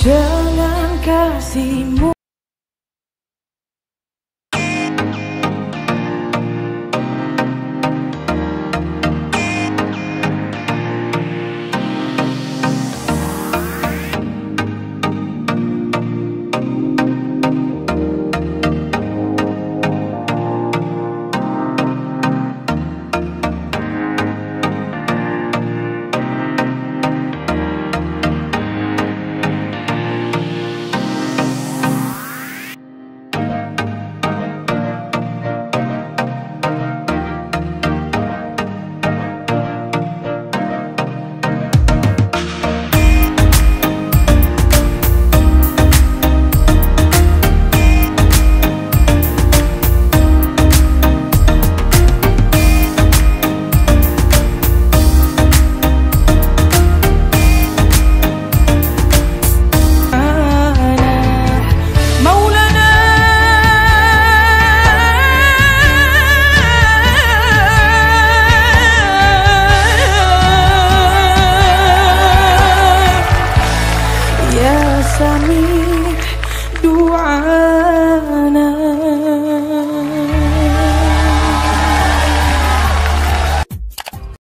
Dengan kasihmu a mí.